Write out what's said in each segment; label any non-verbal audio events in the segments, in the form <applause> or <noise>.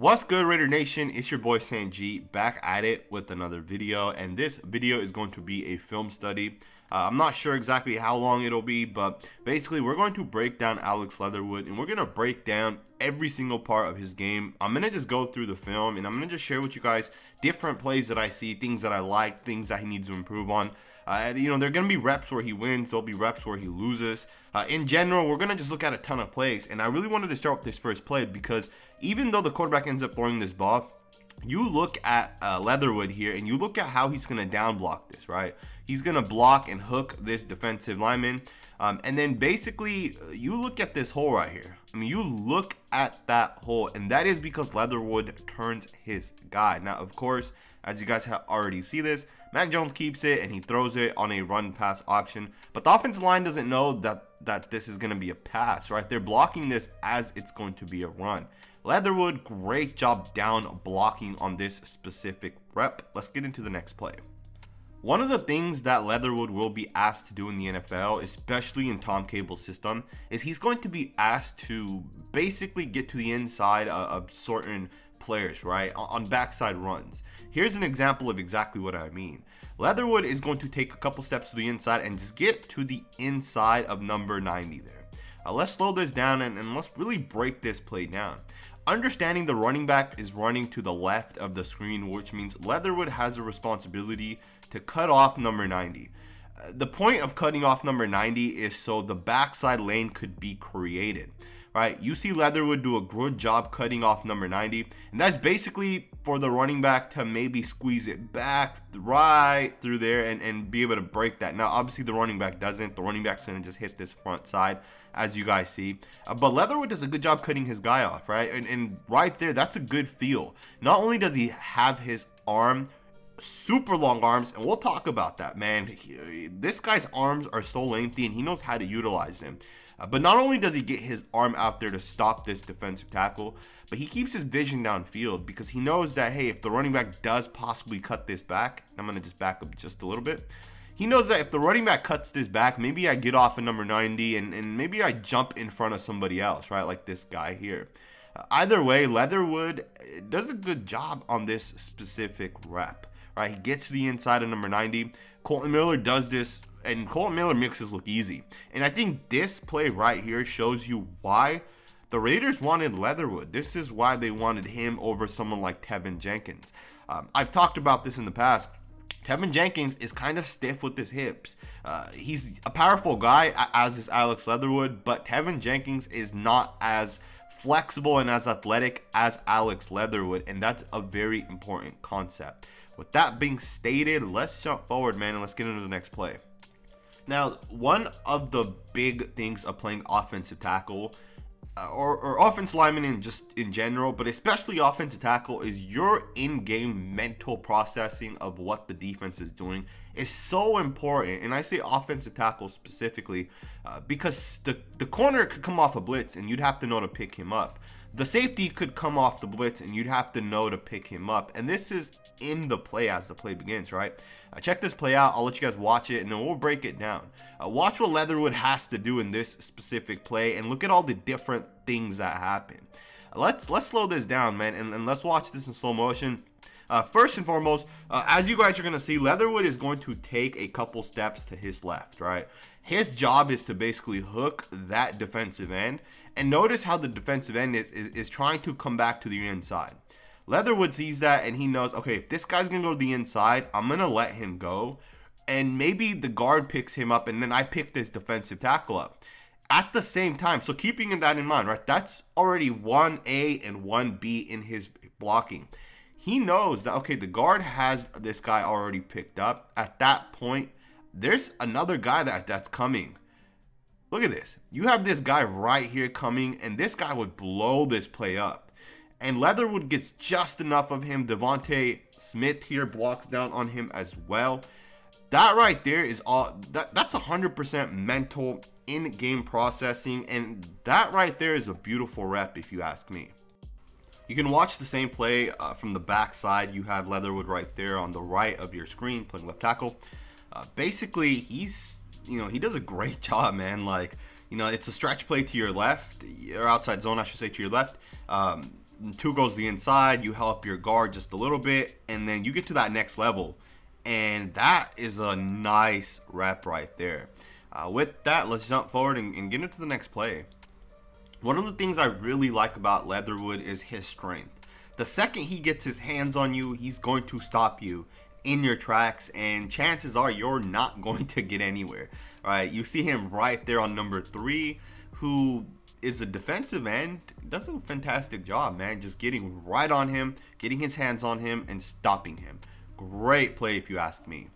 What's good Raider Nation? It's your boy Sanjit back at it with another video and this video is going to be a film study. Uh, I'm not sure exactly how long it'll be but basically we're going to break down Alex Leatherwood and we're going to break down every single part of his game. I'm going to just go through the film and I'm going to just share with you guys different plays that I see, things that I like, things that he needs to improve on. Uh, you know, there are going to be reps where he wins. There'll be reps where he loses. Uh, in general, we're going to just look at a ton of plays. And I really wanted to start with this first play because even though the quarterback ends up throwing this ball, you look at uh, Leatherwood here and you look at how he's going to down block this, right? He's going to block and hook this defensive lineman. Um, and then basically, uh, you look at this hole right here. I mean, you look at that hole, and that is because Leatherwood turns his guy. Now, of course, as you guys have already see this, Mac Jones keeps it and he throws it on a run pass option. But the offensive line doesn't know that, that this is going to be a pass, right? They're blocking this as it's going to be a run. Leatherwood, great job down blocking on this specific rep. Let's get into the next play. One of the things that Leatherwood will be asked to do in the NFL, especially in Tom Cable's system, is he's going to be asked to basically get to the inside of certain players, right, on backside runs. Here's an example of exactly what I mean. Leatherwood is going to take a couple steps to the inside and just get to the inside of number 90 there. Uh, let's slow this down and, and let's really break this play down. Understanding the running back is running to the left of the screen, which means Leatherwood has a responsibility to cut off number 90. Uh, the point of cutting off number 90 is so the backside lane could be created right? You see Leatherwood do a good job cutting off number 90, and that's basically for the running back to maybe squeeze it back right through there and, and be able to break that. Now, obviously, the running back doesn't. The running back's to just hit this front side, as you guys see. Uh, but Leatherwood does a good job cutting his guy off, right? And, and right there, that's a good feel. Not only does he have his arm super long arms and we'll talk about that man he, this guy's arms are so lengthy and he knows how to utilize them uh, but not only does he get his arm out there to stop this defensive tackle but he keeps his vision downfield because he knows that hey if the running back does possibly cut this back i'm gonna just back up just a little bit he knows that if the running back cuts this back maybe i get off at number 90 and, and maybe i jump in front of somebody else right like this guy here uh, either way leatherwood uh, does a good job on this specific rep right? He gets to the inside of number 90. Kolton Miller does this, and Kolton Miller mixes look easy. And I think this play right here shows you why the Raiders wanted Leatherwood. This is why they wanted him over someone like Teven Jenkins. Um, I've talked about this in the past. Teven Jenkins is kind of stiff with his hips. Uh, he's a powerful guy, as is Alex Leatherwood, but Teven Jenkins is not as flexible and as athletic as Alex Leatherwood, and that's a very important concept. With that being stated, let's jump forward, man, and let's get into the next play. Now, one of the big things of playing offensive tackle or, or offense lineman in just in general, but especially offensive tackle, is your in-game mental processing of what the defense is doing is so important. And I say offensive tackle specifically uh, because the the corner could come off a blitz and you'd have to know to pick him up. The safety could come off the blitz and you'd have to know to pick him up. And this is in the play as the play begins, right? Uh, check this play out. I'll let you guys watch it and then we'll break it down. Uh, watch what Leatherwood has to do in this specific play and look at all the different things that happen. Uh, let's let's slow this down, man, and, and let's watch this in slow motion. Uh, first and foremost, uh, as you guys are going to see, Leatherwood is going to take a couple steps to his left, right? His job is to basically hook that defensive end and notice how the defensive end is, is, is trying to come back to the inside. Leatherwood sees that and he knows, okay, if this guy's going to go to the inside, I'm going to let him go. And maybe the guard picks him up and then I pick this defensive tackle up. At the same time, so keeping that in mind, right, that's already 1A and 1B in his blocking. He knows that, okay, the guard has this guy already picked up. At that point, there's another guy that that's coming Look at this. You have this guy right here coming, and this guy would blow this play up. And Leatherwood gets just enough of him. DeVonta Smith here blocks down on him as well. That right there is all that that's 100% mental in-game processing and that right there is a beautiful rep if you ask me. You can watch the same play uh, from the back side. You have Leatherwood right there on the right of your screen playing left tackle. Uh, basically, he's you know, he does a great <laughs> job, man. Like, you know, it's a stretch play to your left, or outside zone, I should say, to your left. Um, two goes the inside, you help your guard just a little bit, and then you get to that next level. And that is a nice rep right there. Uh, with that, let's jump forward and, and get into the next play. One of the things I really like about Leatherwood is his strength. The second he gets his hands on you, he's going to stop you in your tracks and chances are you're not <laughs> going to get anywhere. Right, you see him right there on number three, who is a defensive end, does a fantastic job, man. Just getting right on him, getting his hands on him, and stopping him. Great play, if you ask me.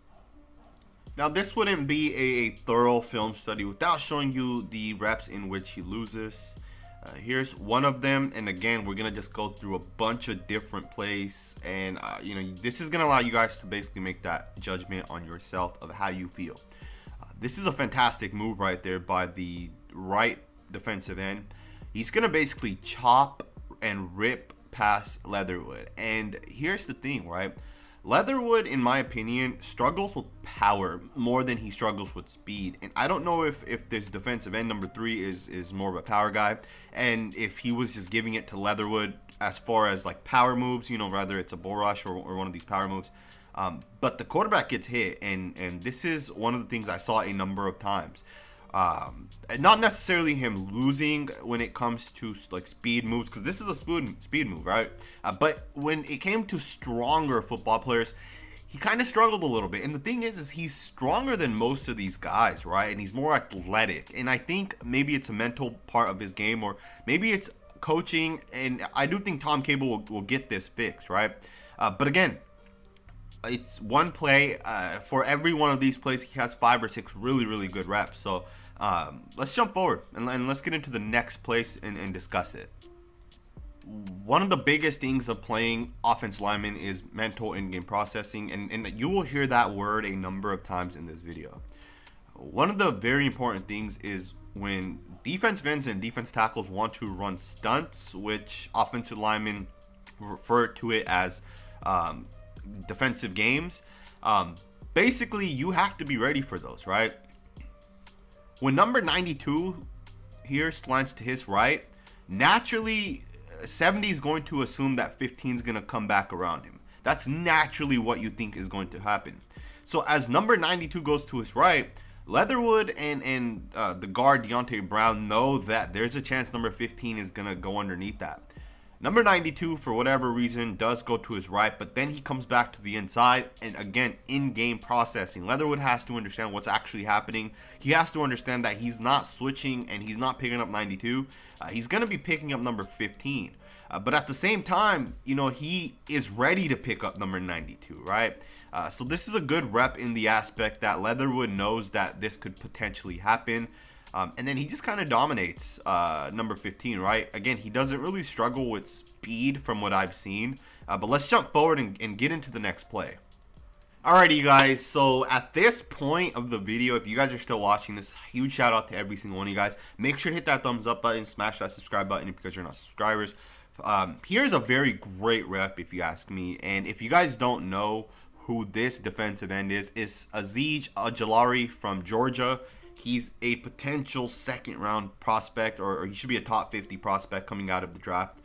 Now, this wouldn't be a, thorough film study without showing you the reps in which he loses. Uh, here's one of them, and again, we're gonna just go through a bunch of different plays, and uh, you know, this is gonna allow you guys to basically make that judgment on yourself of how you feel. Uh, this is a fantastic move right there by the right defensive end. He's gonna basically chop and rip past Leatherwood, and here's the thing, right? Leatherwood, in my opinion, struggles with power more than he struggles with speed. And I don't know if, if this defensive end number three is, is more of a power guy. And if he was just giving it to Leatherwood as far as like power moves, you know, rather it's a bull rush or, or one of these power moves. Um, but the quarterback gets hit. And, and this is one of the things I saw a number of times. Um, not necessarily him losing when it comes to like speed moves because this is a speed speed move, right? Uh, but when it came to stronger football players, he kind of struggled a little bit. And the thing is, is he's stronger than most of these guys, right? And he's more athletic. And I think maybe it's a mental part of his game, or maybe it's coaching. And I do think Tom Cable will, will get this fixed, right? Uh, but again, it's one play. Uh, for every one of these plays, he has five or six really, really good reps. So um, let's jump forward and, and, let's get into the next place and, and discuss it. One of the biggest things of playing offense lineman is mental in-game processing, and, and you will hear that word a number of times in this video. One of the very important things is when defense ends and defense tackles want to run stunts, which offensive linemen refer to it as um, defensive games. Um, basically, you have to be ready for those, right? When number 92 here slants to his right, naturally 70 is going to assume that 15 is going to come back around him. That's naturally what you think is going to happen. So as number 92 goes to his right, Leatherwood and and uh, the guard Deonte Brown know that there's a chance number 15 is gonna go underneath that. Number 92, for whatever reason, does go to his right, but then he comes back to the inside. And again, in-game processing. Leatherwood has to understand what's actually happening. He has to understand that he's not switching and he's not picking up 92. Uh, he's going to be picking up number 15. Uh, but at the same time, you know, he is ready to pick up number 92, right? Uh, so this is a good rep in the aspect that Leatherwood knows that this could potentially happen. Um, and then he just kind of dominates uh, number 15, right? Again, he doesn't really struggle with speed from what I've seen. Uh, but let's jump forward and, and get into the next play. Alrighty, you guys. So at this point of the video, if you guys are still watching this, huge shout out to every single one of you guys. Make sure to hit that thumbs up button, smash that subscribe button because you're not subscribers. Um, here's a very great rep, if you ask me. And if you guys don't know who this defensive end is, it's Azeez Ojulari from Georgia he's a potential second round prospect, or, or, he should be a top 50 prospect coming out of the draft.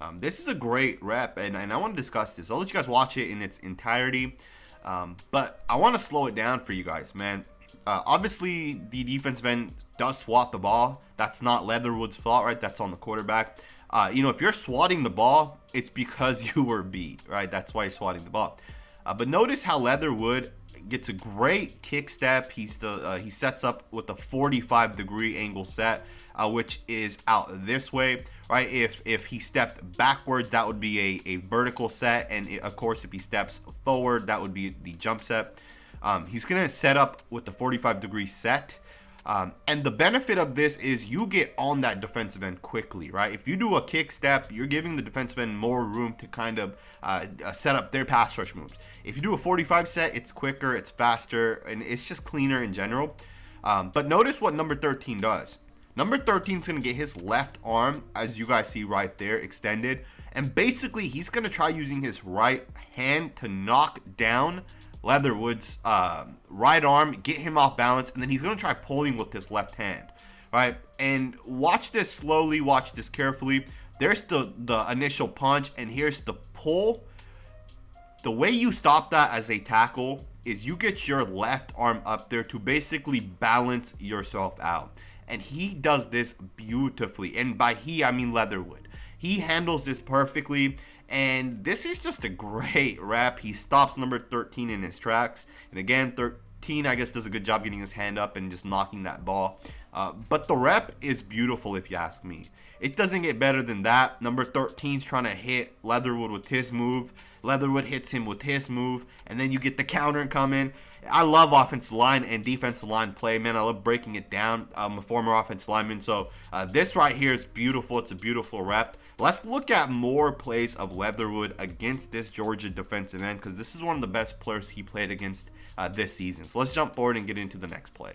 Um, this is a great rep, and, and I want to discuss this. I'll let you guys watch it in its entirety, um, but I want to slow it down for you guys, man. Uh, obviously, the defensive end does swat the ball. That's not Leatherwood's fault, right? That's on the quarterback. Uh, you know, if you're swatting the ball, it's because <laughs> you were beat, right? That's why you're swatting the ball. Uh, but notice how Leatherwood gets a great kick step. He's the uh, he sets up with a 45 degree angle set, uh, which is out this way, right? If if he stepped backwards, that would be a, a vertical set, and it, of course, if he steps forward, that would be the jump set. Um, he's gonna set up with the 45 degree set. Um, and the benefit of this is you get on that defensive end quickly, right? If you do a kick step, you're giving the defensive end more room to kind of uh, uh, set up their pass rush moves. If you do a 45 set, it's quicker, it's faster, and it's just cleaner in general. Um, but notice what number 13 does. Number 13 is going to get his left arm, as you guys see right there, extended. And basically, he's going to try using his right hand to knock down Leatherwood's uh, right arm, get him off balance, and then he's going to try pulling with his left hand. Right? And watch this slowly, watch this carefully. there's the, the initial punch, and here's the pull. The way you stop that as a tackle is you get your left arm up there to basically balance yourself out. And he does this beautifully. And by he, I mean Leatherwood. He handles this perfectly. And this is just a great rep. He stops number 13 in his tracks. And again, 13, I guess, does a good job getting his hand up and just knocking that ball. Uh, but the rep is beautiful, if you ask me. It doesn't get better than that. Number 13 trying to hit Leatherwood with his move. Leatherwood hits him with his move, and then you get the counter coming. I love offensive line and defensive line play, man. I love breaking it down. I'm a former offensive lineman, so uh, this right here is beautiful. It's a beautiful rep. Let's look at more plays of Leatherwood against this Georgia defensive end because this is one of the best players he played against uh, this season. So let's jump forward and get into the next play.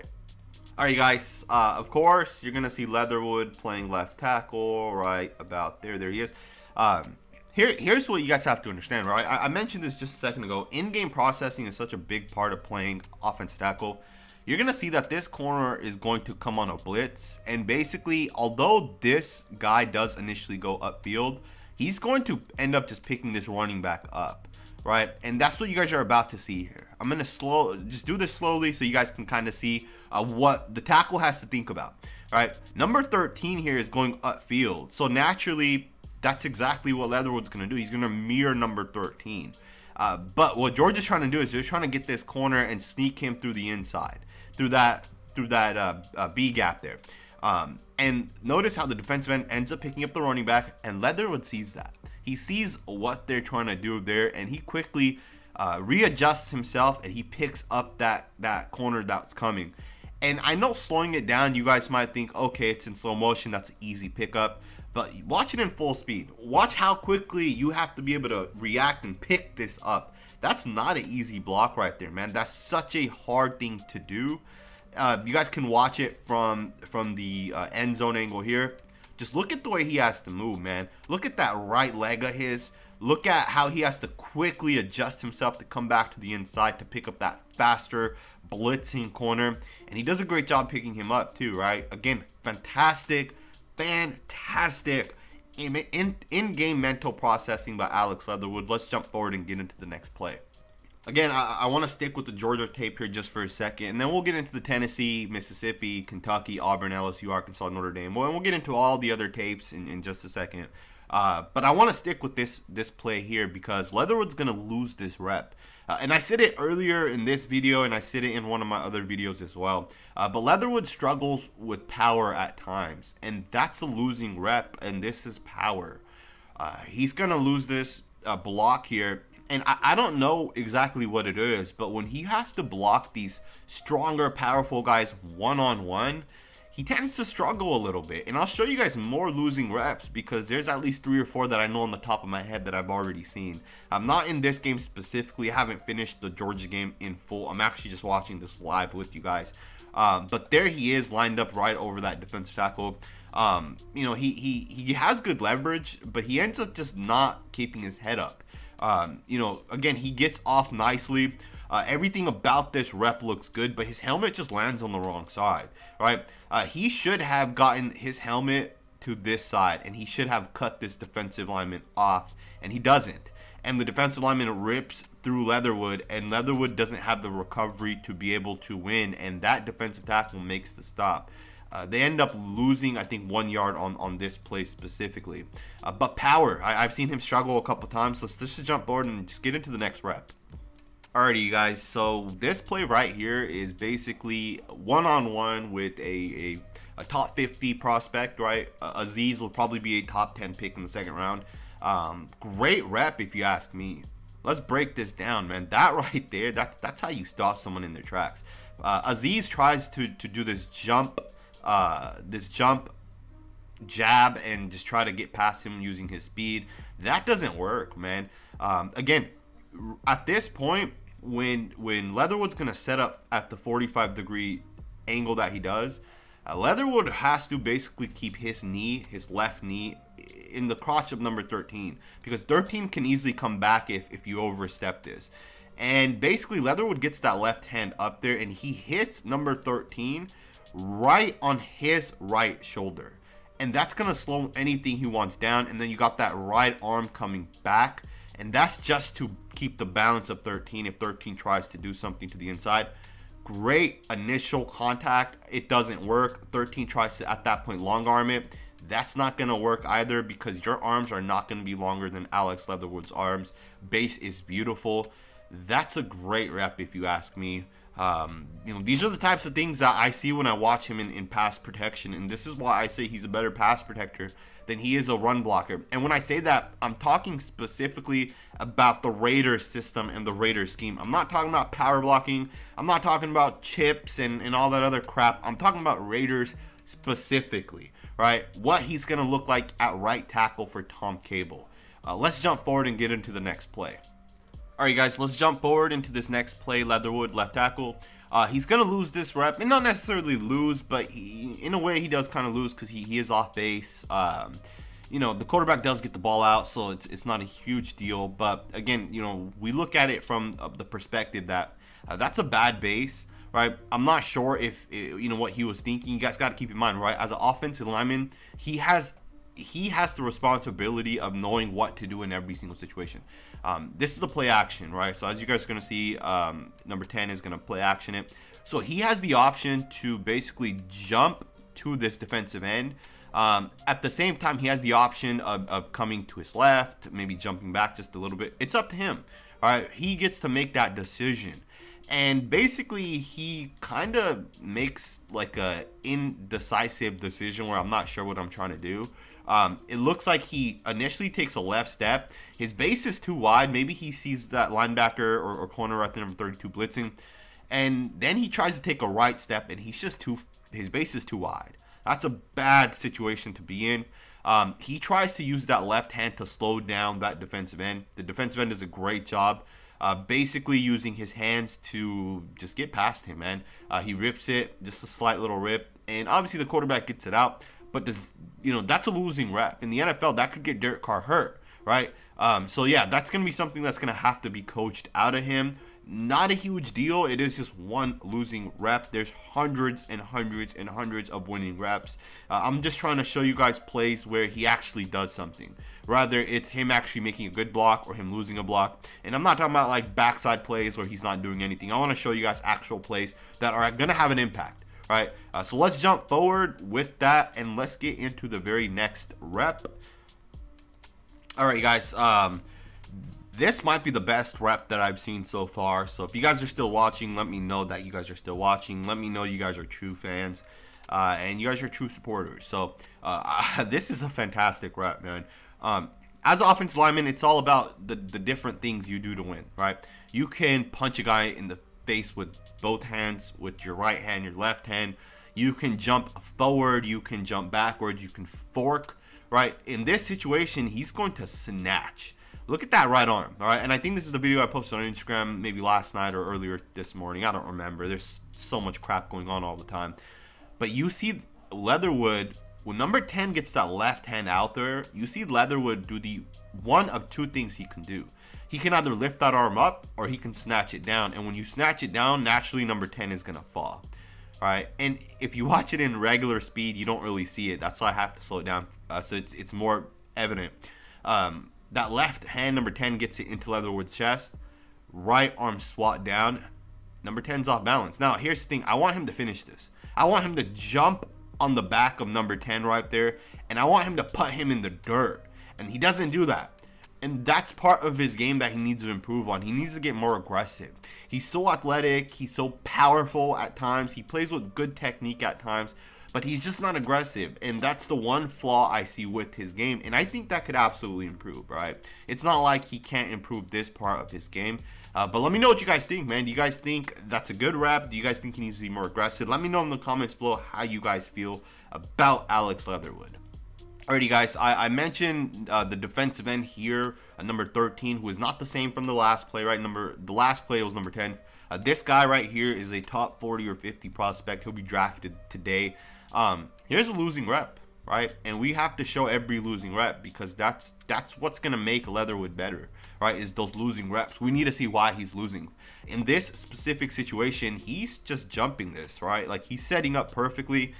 All right, guys. Uh, of course, you're gonna see Leatherwood playing left tackle right about there. There he is. Um, here, here's what you guys have to understand, right? I, I mentioned this just a second ago. In-game processing is such a big part of playing offense tackle. You're going to see that this corner is going to come on a blitz. And basically, although this guy does initially go upfield, he's going to end up just picking this running back up, right? And that's what you guys are about to see here. I'm going to slow, just do this slowly so you guys can kind of see uh, what the tackle has to think about, right? Number 13 here is going upfield. So naturally, that's exactly what Leatherwood's going to do. He's going to mirror number 13. Uh, but what George is trying to do is they're trying to get this corner and sneak him through the inside, through that through that uh, uh, B gap there. Um, and notice how the defensive end ends up picking up the running back, and Leatherwood sees that. He sees what they're trying to do there, and he quickly uh, readjusts himself, and he picks up that that corner that's coming. And I know slowing it down, you guys might think, okay, it's in slow motion, that's an easy pickup. But watch it in full speed. Watch how quickly you have to be able to react and pick this up. That's not an easy block right there, man. That's such a hard thing to do. Uh, you guys can watch it from from the uh, end zone angle here. Just look at the way he has to move, man. Look at that right leg of his. Look at how he has to quickly adjust himself to come back to the inside to pick up that faster blitzing corner. And he does a great job picking him up too, right? Again, fantastic fantastic in, in, game mental processing by Alex Leatherwood. Let's jump forward and get into the next play. Again, I, I want to stick with the Georgia tape here just for a second, and then we'll get into the Tennessee, Mississippi, Kentucky, Auburn, LSU, Arkansas, Notre Dame. Well, and we'll get into all the other tapes in, in just a second. Uh, but I want to stick with this this play here because Leatherwood's gonna lose this rep. Uh, and I said it earlier in this video, and I said it in one of my other videos as well. Uh, but Leatherwood struggles with power at times, and that's a losing rep, and this is power. Uh, he's gonna lose this uh, block here, and I, I don't know exactly what it is, but when he has to block these stronger, powerful guys one on one he tends to struggle a little bit. And I'll show you guys more losing reps because there's at least three or four that I know on the top of my head that I've already seen. I'm not in this game specifically. I haven't finished the Georgia game in full. I'm actually just watching this live with you guys. Um, but there he is lined up right over that defensive tackle. Um, you know, he, he, he has good leverage, but he ends up just not keeping his head up. Um, you know, again, he gets off nicely. Uh, everything about this rep looks good, but his helmet just lands on the wrong side, right? Uh, he should have gotten his helmet to this side, and he should have cut this defensive lineman off, and he doesn't. And the defensive lineman rips through Leatherwood, and Leatherwood doesn't have the recovery to be able to win, and that defensive tackle makes the stop. Uh, they end up losing, I think, one yard on, on this play specifically. Uh, but power, I, have seen him struggle a couple times. Let's, let's just jump forward and just get into the next rep. Alrighty, you guys. So this play right here is basically one-on-one -on -one with a, a, a top 50 prospect, right? Uh, Azeez will probably be a top 10 pick in the second round. Um, great rep, if you ask me. Let's break this down, man. That <laughs> right there, that's that's how you stop someone in their tracks. Uh, Azeez tries to to do this jump, uh, this jump jab and just try to get past him using his speed. That doesn't work, man. Um, again, at this point, when when Leatherwood's gonna set up at the 45 degree angle that he does, uh, Leatherwood has to basically keep his knee, his left knee, in the crotch of number 13 because 13 can easily come back if if you overstep this. And basically, Leatherwood gets that left hand up there and he hits number 13 right on his right shoulder. and that's gonna slow anything he wants down. And then you got that right arm coming back, and that's just to keep the balance of 13 if 13 tries to do something to the inside. Great initial contact. It doesn't work. 13 tries to at that point long arm it. That's not going to work either because your arms are not going to be longer than Alex Leatherwood's arms. Base is beautiful. That's a great rep if you ask me. Um, you know, these are the types of things that I see when I watch him in, in pass protection. And this is why I say he's a better pass protector than he is a run blocker. And when I say that, I'm talking specifically about the Raiders system and the Raiders scheme. I'm not talking about power blocking. I'm not talking about chips and, and all that other crap. I'm talking about Raiders specifically, right? What he's going to look like at right tackle for Tom Cable. Uh, let's jump forward and get into the next play. All right, guys, let's jump forward into this next play. Leatherwood, left tackle. Uh, he's going to lose this rep, and not necessarily lose, but he, in a way he does kind of lose because he, he is off base. Um, you know, the quarterback does get the ball out, so it's, it's not a huge deal. But again, you know, we look at it from uh, the perspective that uh, that's a bad base, right? I'm not sure if, you know, what he was thinking. You guys got to keep in mind, right? As an offensive lineman, he has he has the responsibility of knowing what to do in every single situation. Um, this is a play action, right? So as you guys are gonna see, um, number 10 is gonna play action it. So he has the option to basically jump to this defensive end. Um, at the same time, he has the option of, of coming to his left, maybe jumping back just a little bit. It's up to him. All right, he gets to make that decision and basically he kind of makes like a indecisive decision where I'm not sure what I'm trying to do. Um, it looks like he initially takes a left step. His base is too wide. Maybe he sees that linebacker or, or corner at the number 32 blitzing, and then he tries to take a right step, and he's just too. His base is too wide. That's a bad situation to be in. Um, he tries to use that left hand to slow down that defensive end. The defensive end does a great job uh, basically using his hands to just get past him, man. Uh, he rips it, just a slight little rip, and obviously the quarterback gets it out. But this, you know, that's a losing rep in the NFL. That could get Derek Carr hurt, right? Um, so yeah, that's gonna be something that's gonna have to be coached out of him. Not a huge deal. It is just one losing rep. There's hundreds and hundreds and hundreds of winning reps. Uh, I'm just trying to show you guys plays where he actually does something. Rather, it's him actually making a good block or him losing a block. And I'm not talking about like backside plays where he's not doing anything. I want to show you guys actual plays that are going to have an impact. Right, uh, so let's jump forward with that and let's get into the very next rep. All right, guys. Um, this might be the best rep that I've seen so far. So if you guys are still watching, let me know that you guys are still watching. Let me know you guys are true fans. Uh, and you guys are true supporters. So uh, <laughs> this is a fantastic rep, man. Um, as an offensive lineman, it's all about the, the different things you do to win, right? You can punch a guy in the face with both hands, with your right hand, your left hand. You can jump forward, you can jump backwards, you can fork, right? In this situation, he's going to snatch. Look at that right arm, all right? And I think this is the video I posted on Instagram maybe last night or earlier this morning. I don't remember. There's so much crap going on all the time. But you see Leatherwood when number 10 gets that left hand out there, you see Leatherwood do the one of two things he can do. He can either lift that arm up or he can snatch it down. And when you snatch it down, naturally number 10 is going to fall. All right. And if you <laughs> watch it in regular speed, you don't really see it. That's why I have to slow it down. Uh, so it's, it's more evident. Um, that left hand, number 10, gets it into Leatherwood's chest. Right arm swat down. Number 10's off balance. Now, here's the thing. I want him to finish this. I want him to jump on the back of number 10 right there. And I want him to put him in the dirt. And he doesn't do that. And that's part of his game that he needs to improve on. He needs to get more aggressive. He's so athletic. He's so powerful at times. He plays with good technique at times. But he's just not aggressive. And that's the one flaw I see with his game. And I think that could absolutely improve, right? It's not like he can't improve this part of his game. Uh, but let me know what you guys think, man. Do you guys think that's a good rep? Do you guys think he needs to be more aggressive? Let me know in the comments below how you guys feel about Alex Leatherwood. Alrighty, guys, I, I mentioned uh, the defensive end here, uh, number 13, who is not the same from the last play, right? Number The last play was number 10. Uh, this guy right here is a top 40 or 50 prospect. He'll be drafted today. Um, here's a losing rep right? And we have to show every losing rep because that's that's what's gonna make Leatherwood better, right? Is those losing reps. We need to see why he's losing. In this specific situation, he's just jumping this, right? Like he's setting up perfectly,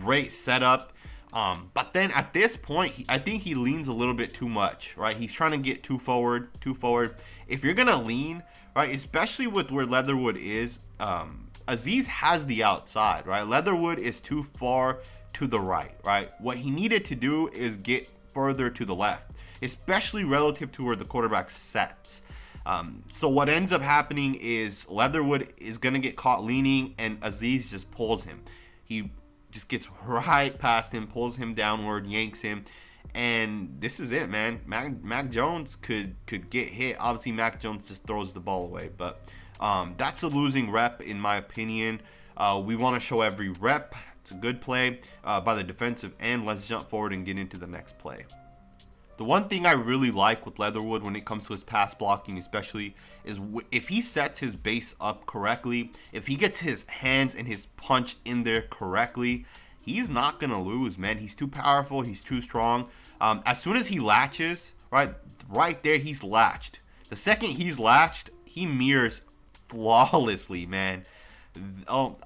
great setup. Um, but then at this point, he, I think he leans a little bit too much, right? He's trying to get too forward, too forward. If you're gonna lean, right, especially with where Leatherwood is, um, Azeez has the outside, right? Leatherwood is too far to the right, right? What he needed to do is get further to the left, especially relative to where the quarterback sets. Um, so what ends up happening is Leatherwood is gonna get caught leaning, and Azeez just pulls him. He just gets right past him, pulls him downward, yanks him, and this is it, man. Mac, Mac Jones could could get hit. Obviously, Mac Jones just throws the ball away, but um, that's a losing rep in my opinion. Uh, we want to show every rep. It's a good play uh, by the defensive end. Let's jump forward and get into the next play. The one thing I really like with Leatherwood when it comes to his pass blocking especially is if he sets his base up correctly, if he gets his hands and his punch in there correctly, he's not going to lose, man. He's too powerful. He's too strong. Um, as soon as he latches, right, right there, he's latched. The second he's latched, he mirrors <laughs> flawlessly, man. Oh,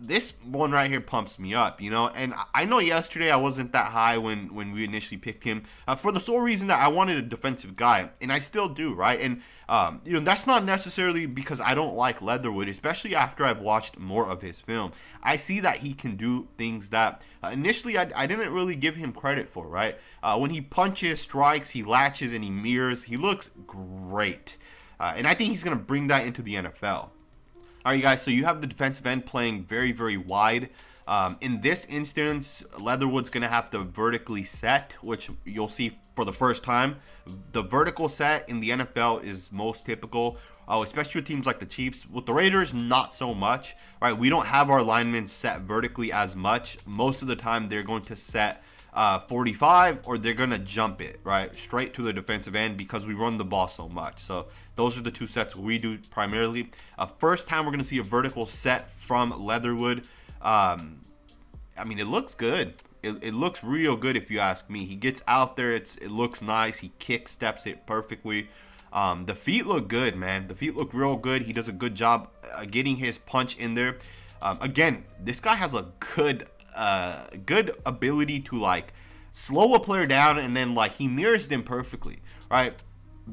this one right here pumps me up, you know. And I know yesterday I wasn't that high when when we initially picked him uh, for the sole reason that I wanted a defensive guy, and I still do, right? And um, you know that's not necessarily because I don't like Leatherwood, especially after I've watched more of his film. I see that he can do things that uh, initially I, I didn't really give him credit for, right? Uh, when he punches, strikes, he latches, and he mirrors, he looks great. Uh, and I think he's going to bring that into the NFL. All right, guys, so you have the defensive end playing very, very wide. Um, in this instance, Leatherwood's going to have to vertically set, which you'll see for the first time. The vertical set in the NFL is most typical, uh, especially with teams like the Chiefs. With the Raiders, not so much. All right, we don't have our linemen set vertically as much. Most of the time, they're going to set uh, 45 or they're going to jump it, right, straight to the defensive end because we run the ball so much. So those are the two sets we do primarily. Uh, first time we're going to see a vertical set from Leatherwood. Um, I mean, it looks good. It, it, looks real good if you ask me. He gets out there. It's It looks nice. He kick steps it perfectly. Um, the feet look good, man. The feet look real good. He does a good job uh, getting his punch in there. Um, again, this guy has a good uh, good ability to like slow a player down and then like he mirrors them perfectly, right?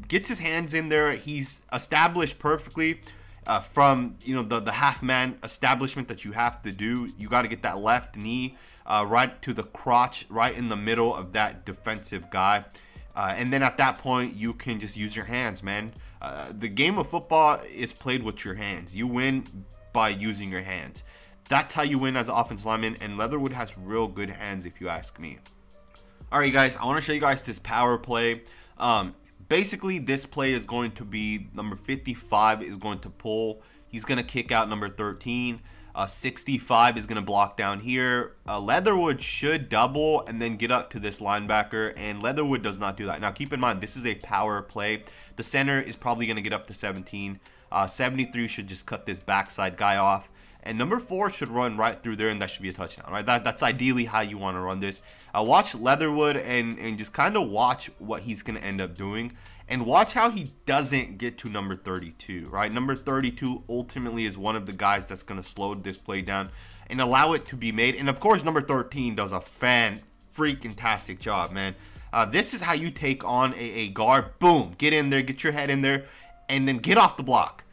Gets his hands in there. He's established perfectly uh, from you know the the half man establishment that you have to do. You got to get that left knee uh, right to the crotch, right in the middle of that defensive guy. Uh, and then at that point, you can just use your hands, man. Uh, the game of football is played with your hands. You win by using your hands. That's how you win as an offensive lineman, and Leatherwood has real good hands if you ask me. Alright guys, I want to show you guys this power play. Um, basically, this play is going to be number 55 is going to pull. He's going to kick out number 13. Uh, 65 is going to block down here. Uh, Leatherwood should double and then get up to this linebacker, and Leatherwood does not do that. Now, keep in mind, this is a power play. The center is probably going to get up to 17. Uh, 73 should just cut this backside guy off. And number four should run right through there, and that should be a touchdown, right? That, that's ideally how you want to run this. Uh, watch Leatherwood and, and just kind of watch what he's going to end up doing. And watch how he doesn't get to number 32, right? Number 32 ultimately is one of the guys that's going to slow this play down and allow it to be made. And of course, number 13 does a fan freaking tastic job, man. Uh, this is how you take on a, a guard. Boom, get in there, get your head in there, and then get off the block.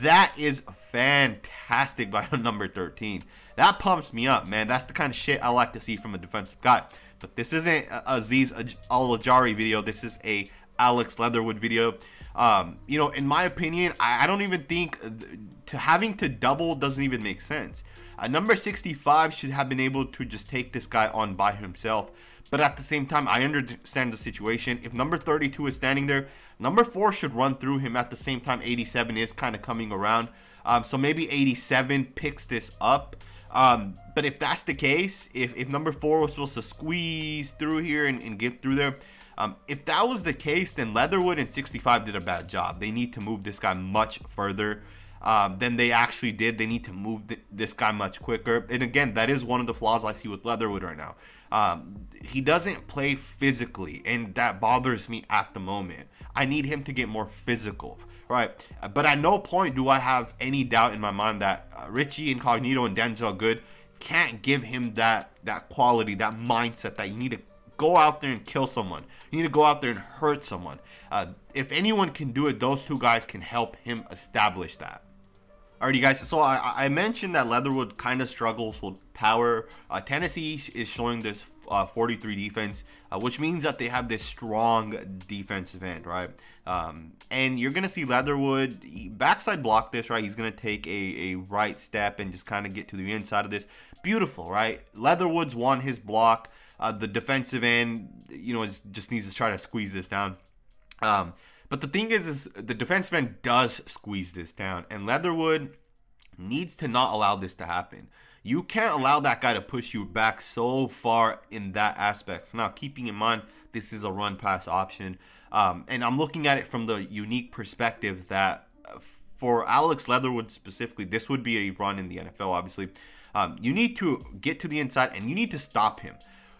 That is fantastic by <laughs> number 13. That pumps me up, man. That's the kind of shit I like to see from a defensive guy. But this isn't a Azeez Ojulari video. This is a Alex Leatherwood video. Um, you know, in my opinion, I, I, don't even think to having to double doesn't even make sense. Uh, number 65 should have been able to just take this guy on by himself. But at the same time, I understand the situation. If number 32 is standing there, number 4 should run through him at the same time 87 is kind of coming around. Um, so maybe 87 picks this up. Um, but if that's the case, if, if number 4 was supposed to squeeze through here and, and get through there, um, if that was the case, then Leatherwood and 65 did a bad job. They need to move this guy much further um, than they actually did. They need to move th this guy much quicker. And again, that is one of the flaws I see with Leatherwood right now. Um, he doesn't play physically, and that bothers me at the moment. I need him to get more physical, right? But at no point do I have any doubt in my mind that uh, Richie Incognito and Denzelle Good can't give him that that quality, that mindset that you need to go out there and kill someone. You need to go out there and hurt someone. Uh, if anyone can do it, those two guys can help him establish that. Alrighty guys, so I, I mentioned that Leatherwood kind of struggles with power. Uh, Tennessee is showing this uh, 43 defense, uh, which means that they have this strong defensive end, right? Um, and you're going to see Leatherwood backside block this, right? He's going to take a, a right step and just kind of get to the inside of this. Beautiful, right? Leatherwood's won his block. Uh, the defensive end, you know, is, just needs to try to squeeze this down. Um, but the thing is, is the defensive end does squeeze this down, and Leatherwood needs to not allow this to happen. You can't allow that guy to push you back so far in that aspect. Now, keeping in mind, this is a run pass option. Um, and I'm looking at it from the unique perspective that uh, for Alex Leatherwood specifically, this would be a run in the NFL, obviously. Um, you need to get to the inside and you need to stop him.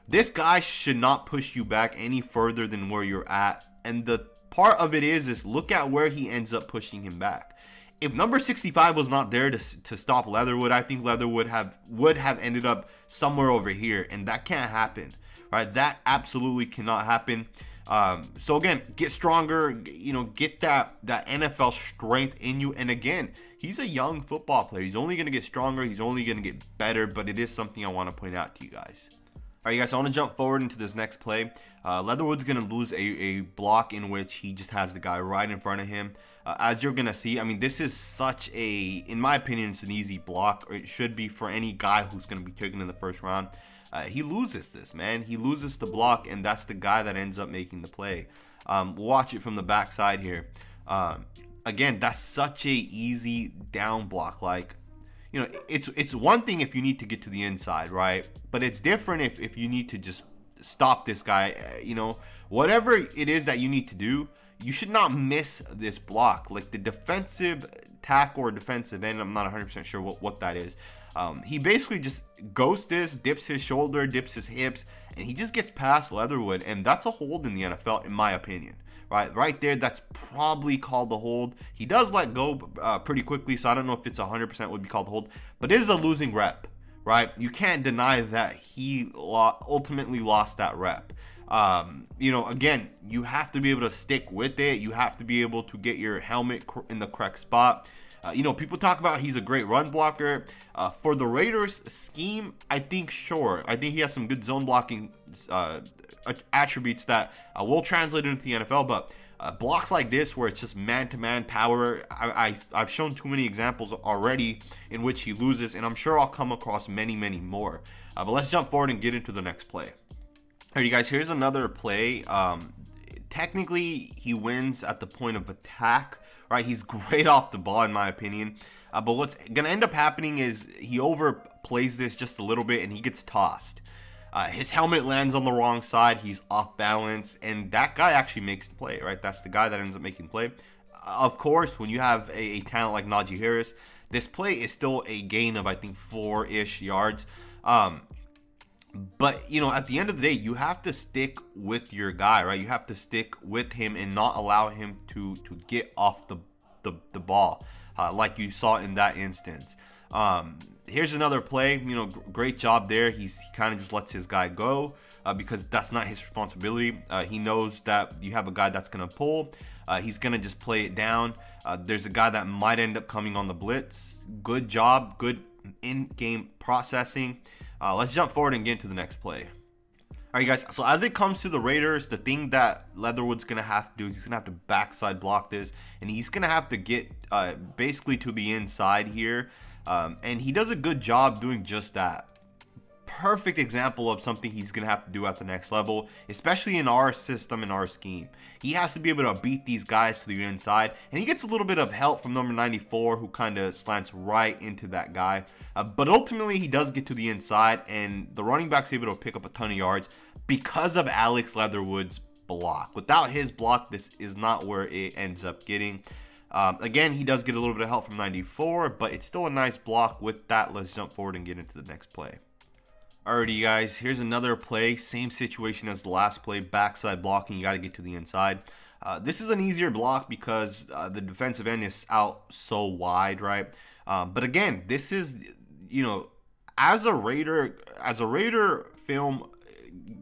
This guy should not push you back any further than where you're at. And the part of it is is look at where he ends up pushing him back. If number 65 was not there to, to stop Leatherwood, I think Leatherwood have would have ended up somewhere over here, and that can't happen, right? That absolutely cannot happen. Um, so again, get stronger. You know, get that that NFL strength in you. And again, he's a young football player. He's only gonna get stronger. He's only gonna get better. But it is something I want to point out to you guys. All right, guys, I want to jump forward into this next play. Uh, Leatherwood's going to lose a, a block in which he just has the guy right in front of him. Uh, as you're going to see, I mean, this is such a, in my opinion, it's an easy block. Or it should be for any guy who's going to be taken in the first round. Uh, he loses this, man. He loses the block, and that's the guy that ends up making the play. Um, watch it from the backside here. Um, again, that's such a easy down block. Like, you know, it's it's one thing if you need to get to the inside, right? But it's different if, if you need to just stop this guy. Uh, you know, whatever it is that you need to do, you should not miss this block. Like the defensive tackle or defensive end, I'm not 100% sure what, what that is. Um, he basically just goes this, dips his shoulder, dips his hips, and he just gets past Leatherwood. And that's a hold in the NFL, in my opinion right right there that's probably called the hold. He does let go uh, pretty quickly so i don't know if it's 100% would be called the hold but it is a losing rep right? You can't deny that he lo ultimately lost that rep. Um, you know again you have to be able to stick with it. You have to be able to get your helmet in the correct spot. Uh, you know, people talk about he's a great run blocker. Uh, for the Raiders scheme, I think sure. I think he has some good zone blocking uh, attributes that uh, will translate into the NFL. But uh, blocks like this, where it's just man-to-man power, I, I, have shown too many examples already in which he loses, and I'm sure I'll come across many, many more. Uh, but let's jump forward and get into the next play. All right, you guys, here's another play. Um, technically, he wins at the point of attack, right? He's <laughs> great off the ball, in my opinion. Uh, but what's going to end up happening is he overplays this just a little bit and he gets tossed. Uh, his helmet lands on the wrong side. He's off balance, and that guy actually makes the play, right? That's the guy that ends up making the play. Uh, of course, when you have a, a, talent like Najee Harris, this play is still a gain of I think four-ish yards. Um, but you know, at the end of the day, you have to stick with your guy, right? You have to stick with him and not allow him to to get off the the, the ball, uh, like you saw in that instance. Um, here's another play. You know, great job there. He's, he kind of just lets his guy go uh, because that's not his responsibility. Uh, he knows that you have a guy that's going to pull. Uh, he's going to just play it down. Uh, there's a guy that might end up coming on the blitz. Good job. Good in-game processing. Uh, let's jump forward and get into the next play. All right, guys. So as it comes to the Raiders, the thing that Leatherwood's gonna have to do is he's gonna have to backside block this, and he's gonna have to get uh, basically to the inside here. Um, and he does a good job doing just that. Perfect example of something he's going to have to do at the next level, especially in our system and our scheme. He has to be able to beat these guys to the inside, and he gets a little bit of help from number 94 who kind of slants right into that guy. Uh, but ultimately, he does get to the inside, and the running back's able to pick up a ton of yards because of Alex Leatherwood's block. Without his block, this is not where it ends up getting. Um, again, he does get a little bit of help from 94, but it's still a nice block. With that, let's jump forward and get into the next play. Alrighty, guys, here's another play. Same situation as the last play, backside blocking. You got to get to the inside. Uh, this is an easier block because uh, the defensive end is out so wide, right? Um, but again, this is, you know, as a Raider, as a Raider film,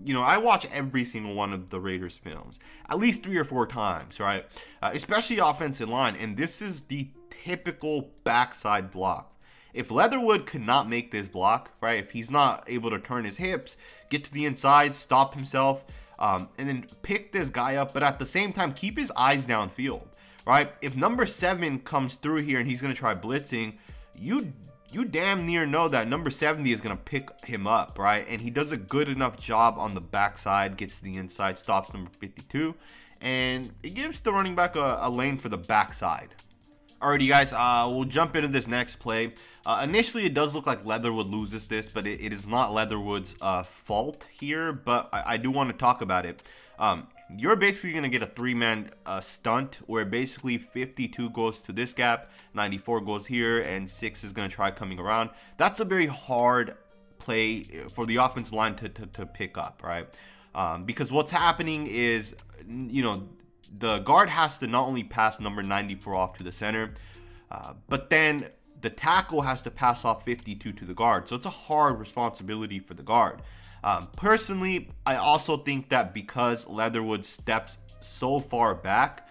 you know, I watch every single one of the Raiders films at least three or four times, right? Uh, especially offensive line, and this is the typical backside block. If Leatherwood could not make this block, right? If he's not able to turn his hips, get to the inside, stop himself, um, and then pick this guy up, but at the same time keep his eyes downfield, right? If number seven comes through here and he's gonna try blitzing, you you damn near know that number 70 is going to pick him up, right? And he does a good enough job on the backside, gets to the inside, stops number 52, and it gives the running back a, a lane for the backside. Alrighty, guys, uh, we'll jump into this next play. Uh, initially, it does look like Leatherwood loses this, but it, it is not Leatherwood's uh, fault here, but I, I do want to talk about it. Um, you're basically going to get a three-man uh, stunt where basically 52 goes to this gap, 94 goes here, and 6 is going to try coming around. That's a very hard play for the offensive line to, to, to pick up, right? Um, because what's happening is, you know, the guard has to not only pass number 94 off to the center, uh, but then the tackle has to pass off 52 to the guard. So it's a hard responsibility for the guard. Um, personally, I also think that because Leatherwood steps so far back,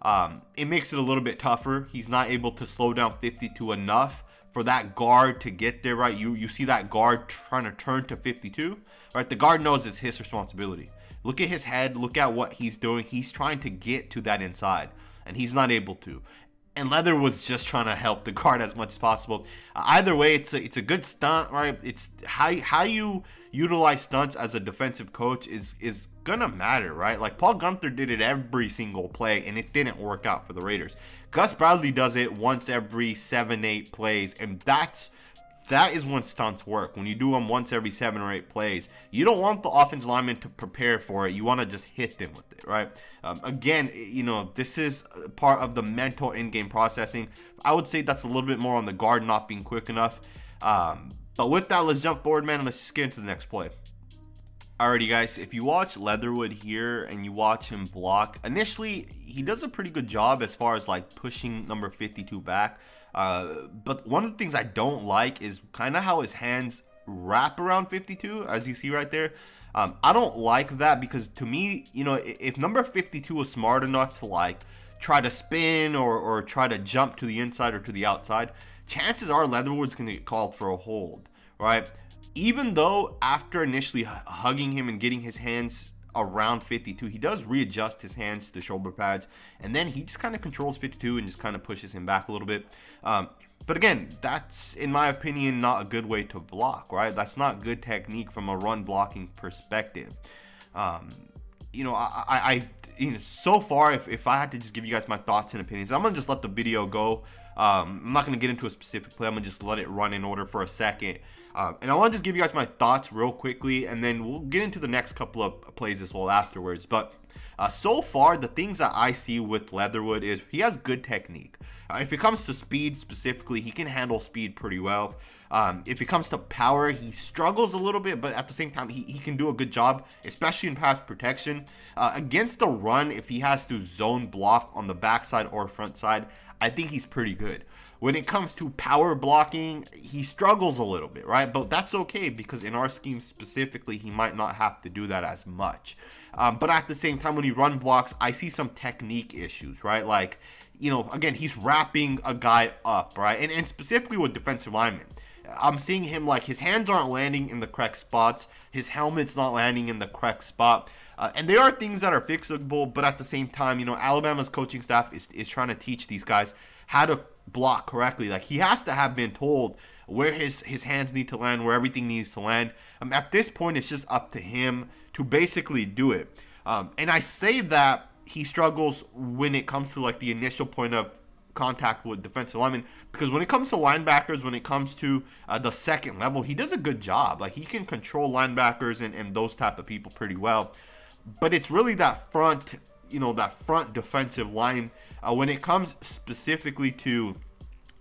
um, it makes it a little bit tougher. He's not able to slow down 52 enough for that guard to get there, right? You you see that guard trying to turn to 52, right? The guard knows it's his responsibility. Look at his head. Look at what he's doing. He's trying to get to that inside, and he's not able to and Leatherwood's just trying to help the <laughs> guard as much as possible. Uh, either way, it's a, it's a good stunt, right? It's how how you utilize stunts as a defensive coach is is gonna matter, right? Like Paul Guenther did it every single play, and it didn't work out for the Raiders. Gus Bradley does it once every seven, eight plays, and that's that is when stunts work. When you do them once every seven or eight plays, you don't want the offensive lineman to prepare for it. You want to just hit them with it, right? Um, again, you know, this is part of the mental in-game processing. I would say that's a little bit more on the guard not being quick enough. Um, but with that, let's jump forward, man, let's just get into the next play. Alrighty, guys, if you watch Leatherwood here and you watch him block, initially, he does a pretty good job as far as like pushing number 52 back. Uh, but one of the things I don't like is kind of how his hands wrap around 52, as you see right there. Um, I don't like that because to me, you know, if number 52 was smart enough to like try to spin or, or try to jump to the inside or to the outside, chances are Leatherwood's going to get called for a hold, right? Even though after initially hugging him and getting his hands around 52. He does readjust his hands to the shoulder pads, and then he just kind of controls 52 and just kind of pushes him back a little bit. Um, but again, that's, in my opinion, not a good way to block, right? That's not good technique from a run blocking perspective. Um, you know, I, I, you know, so far, if, if I had to just give you guys my thoughts and opinions, I'm going to just let the video go. Um, I'm not going to get into a specific play. I'm going to just let it run in order for a second. Um, and I want to just give you guys my thoughts real quickly, and then we'll get into the next couple of plays as well afterwards. But uh, so far, the things that I see with Leatherwood is he has good technique. Uh, if it comes to speed specifically, he can handle speed pretty well. Um, if it comes to power, he struggles a little bit, but at the same time, he, he can do a good job, especially in pass protection. Uh, against the run, if he has to zone block on the backside or front side, I think he's pretty good. When it comes to power blocking, he struggles a little bit, right? But that's okay because in our scheme specifically, he might not have to do that as much. Um, but at the same time, when he run blocks, I see some technique issues, right? Like, you know, again, he's wrapping a guy up, right? And, and specifically with defensive linemen. I'm seeing him like his hands aren't landing in the correct spots. His helmet's not landing in the correct spot. Uh, and there are things that are fixable, but at the same time, you know, Alabama's coaching staff is, is trying to teach these guys how to block correctly. Like he has to have been told where his his hands need to land, where everything needs to land. Um, at this point, it's just up to him to basically do it. Um, and I say that he struggles when it comes to like the initial point of contact with defensive linemen because when it comes to linebackers, when it comes to uh, the second level, he does a good job. Like he can control linebackers and, and those type of people pretty well. But it's really that front, you know, that front defensive line uh, when it comes specifically to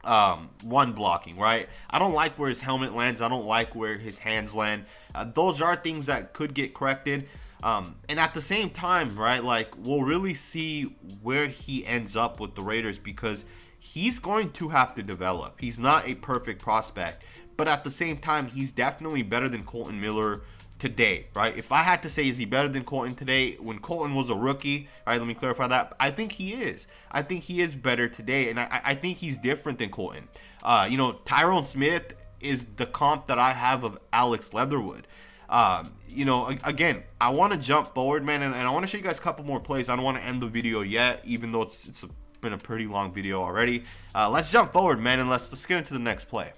um, one blocking, right? I don't like where his helmet lands. I don't like where his hands land. Uh, those are things that could get corrected. Um, and at the same time, right, like we'll really see where he ends up with the Raiders because he's going to have to develop. He's not a perfect prospect. but at the same time, he's definitely better than Kolton Miller today, right? If I had to say, is he better than Kolton today? When Kolton was a rookie, right? Let me clarify that. I think he is. I think he is better today, and I, I think he's different than Kolton. Uh, you know, Tyron Smith is the comp that I have of Alex Leatherwood. Um, you know, again, I want to jump forward, man, and, and I want to show you guys a couple more plays. I don't want to end the video yet, even though it's it's been a pretty long video already. Uh, let's jump forward, man, and let's let's get into the next play.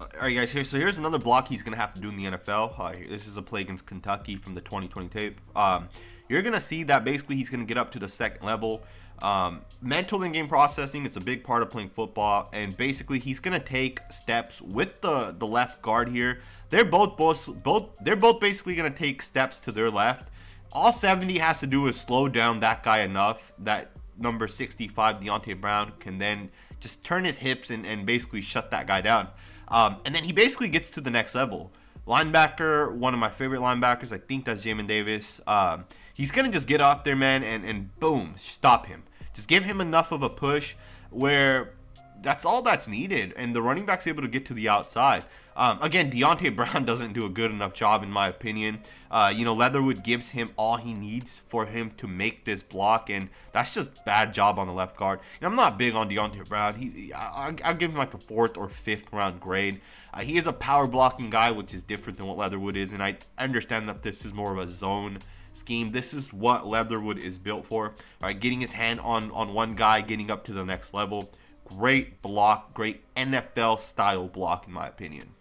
All right, guys. Here, so here's another block he's gonna have to do in the NFL. Uh, this is a play against Kentucky from the 2020 tape. Um, you're gonna see that basically he's gonna get up to the second level. Um, mental and game processing is a big part of playing football, and basically he's gonna take steps with the the left guard here. They're both both both they're both basically gonna take steps to their left. All 70 has to do is slow down that guy enough that number 65 Deonte Brown can then just turn his hips and, and basically shut that guy down. Um, and then he basically gets to the next level. Linebacker, one of my favorite linebackers, I think that's Jamin Davis. Um, he's gonna just get up there, man, and, and boom, stop him. Just give him enough of a push where that's all that's needed, and the running back's able to get to the outside. Um, again, Deonte <laughs> Brown doesn't do a good enough job, in my opinion. Uh, you know, Leatherwood gives him all he needs for him to make this block, and that's just bad job on the left guard. I'm not big on Deonte Brown. He, I, will give him like a fourth or fifth round grade. Uh, he is a power blocking guy, which is different than what Leatherwood is, and I understand that this is more of a zone scheme. This is what Leatherwood is built for. Right, getting his hand on on one guy, getting up to the next level. Great block, great NFL style block in my opinion.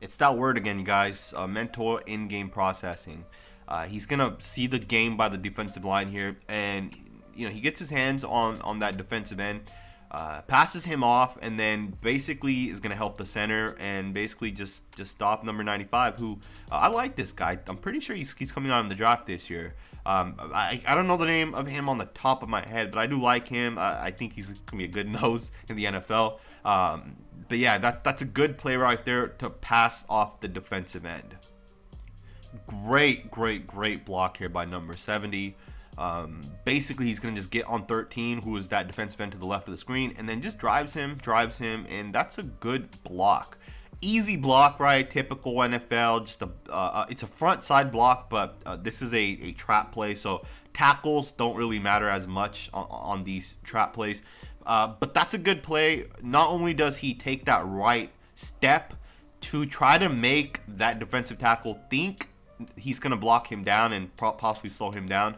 It's that word again, you guys. Uh, mental in-game processing. Uh, he's gonna see the game by the defensive line here, and you know he gets his hands on on that defensive end, uh, passes him off, and then basically is gonna help the center and basically just just stop number 95. Who uh, I like this guy. I'm pretty sure he's he's coming out in the draft this year. Um, I, I don't know the name of him on the top of my head, but I do like him. I, I think he's gonna be a good <laughs> nose in the NFL. Um, but yeah, that that's a good play right there to pass off the defensive end. Great, great, great block here by number 70. Um, basically, he's going to just get on 13, who is that defensive end to the left of the screen, and then just drives him, drives him, and that's a good block easy block, right? Typical NFL, just a uh, uh, it's a front side block, but uh, this is a, a trap play, so tackles don't really matter as much on, on these trap plays. Uh, but that's a good play. Not only does he take that right step to try to make that defensive tackle think he's going to block him down and possibly slow him down,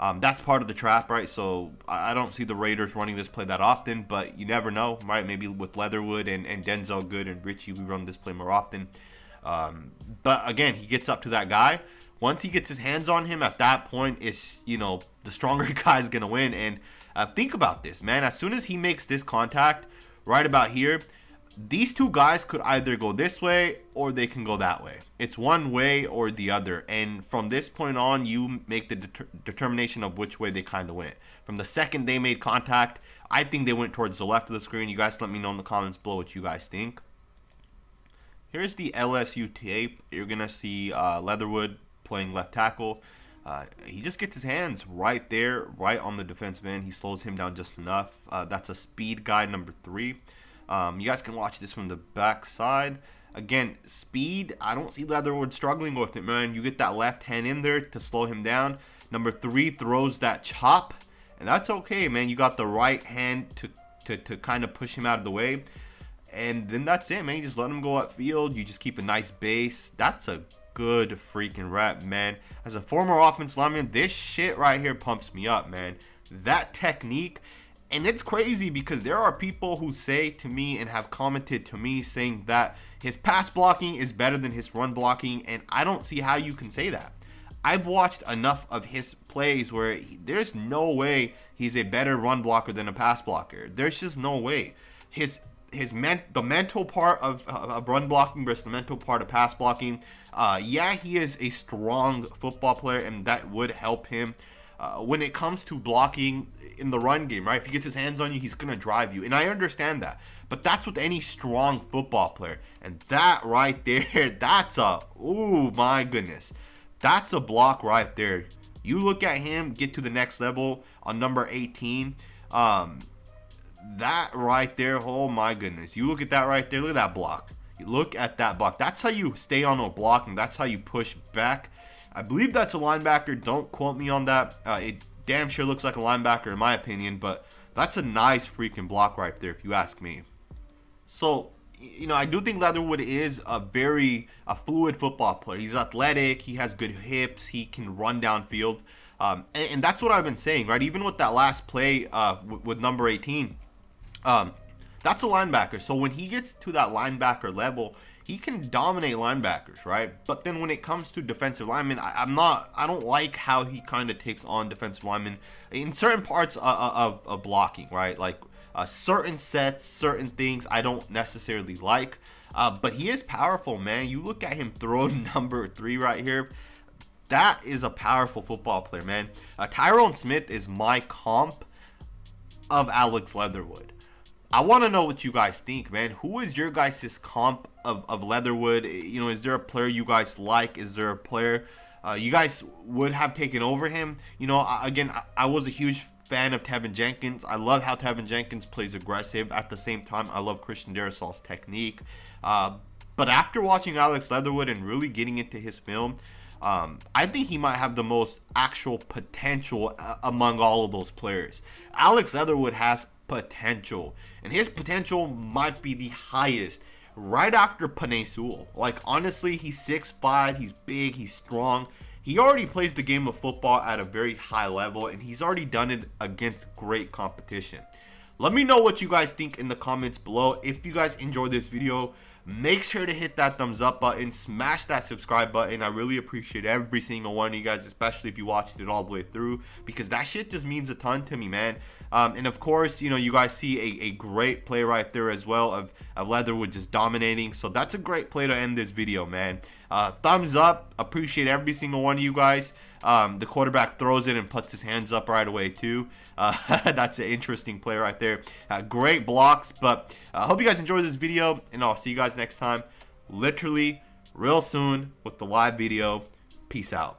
um, that's part of the trap, right? So I don't see the Raiders running this play that often, but you never know, right? Maybe with Leatherwood and, and Denzelle Good and Richie, we run this play more often. Um, but again, he gets up to that guy. Once he gets his hands on him, at that point, it's, you know, the stronger <laughs> guy is going to win. And uh, think about this, man. As soon as he makes this contact right about here, these two guys could either go this way or they can go that way. It's one way or the other. And from this point on, you make the de determination of which way they kind of went. From the second they made contact, I think they went towards the left of the screen. You guys let me know in the comments below what you guys think. Here's the LSU tape. You're going to see uh, Leatherwood playing left tackle. Uh, he just gets his hands right there, right on the defensive end. He slows him down just enough. Uh, that's a speed guy number three. Um, you guys can watch this from the back side. Again, speed, I don't see Leatherwood struggling with it, man. You get that left hand in there to slow him down. Number three throws that chop, and that's okay, man. You got the right hand to, to, to kind of push him out of the way. And then that's it, man. You just let him go upfield. You just keep a nice base. That's a good freaking rep, man. As a former offense lineman, this shit right here pumps me up, man. That technique and it's crazy because there are people who say to me and have commented to me saying that his pass blocking is better than his run blocking, and I don't see how you can say that. I've watched enough of his plays where he, there's no way he's a better run blocker than a pass blocker. There's just no way. His his men the mental part of, of run blocking versus the mental part of pass blocking. Uh, yeah, he is a strong football player, and that would help him uh, when it comes to blocking in the run game, right? If he gets his hands on you, he's going to drive you. And I understand that. But that's with any strong football player. And that right <laughs> there, that's a, oh my goodness. That's a block right there. You look at him get to the next level on number 18. Um, that right there, oh my goodness. You look at that right there, look at that block. Look at that block. That's how you stay on a block, and that's how you push back. I believe that's a linebacker. Don't quote me on that. Uh, it damn sure looks like a linebacker in my opinion, but that's a nice freaking block right there if you ask me. So, you know, I do think Leatherwood is a very a fluid football player. He's athletic. He has good hips. He can run downfield. Um, and, and, that's what I've been saying, right? Even with that last play uh, with number 18, um, that's a linebacker. So when he gets to that linebacker level, he can dominate linebackers, right? But then when it comes to defensive linemen, I, am not, I don't like how he kind of takes on defensive linemen in certain parts of, of, of blocking, right? Like uh, certain sets, certain things I don't necessarily like. Uh, but he is powerful, man. You look at him <laughs> throw number three right here. That is a powerful football player, man. Uh, Tyron Smith is my comp of Alex Leatherwood. I want to know what you guys think, man. Who is your guys' comp of, of Leatherwood? You know, is there a player you guys like? Is there a player uh, you guys would have taken over him? You know, again, I, I was a huge fan of Teven Jenkins. I love how Teven Jenkins plays aggressive. At the same time, I love Christian Darrisaw's technique. Uh, but after watching Alex Leatherwood and really getting into his film, um, I think he might have the most actual potential uh, among all of those players. Alex Leatherwood has potential. And his potential might be the highest right after Sewell. Like, honestly, he's 6'5", he's big, he's strong. He already plays the game of football at a very high level, and he's already done it against great competition. Let me know what you guys think in the comments below. If you guys enjoyed this video, make sure to hit that thumbs up button smash that subscribe button. I really appreciate every single one of you guys especially if you watched it all the way through because that shit just means a ton to me man. Um, and of course you know you guys see a, a great play right there as well of, of leatherwood just dominating. So that's a great play to end this video man. Uh, thumbs up. Appreciate every single one of you guys um, the quarterback throws it and puts his hands up right away too. Uh, <laughs> that's an interesting play right there. Uh, great blocks, but I hope you guys enjoyed this video, and I'll see you guys next time. Literally, real soon with the live video. Peace out.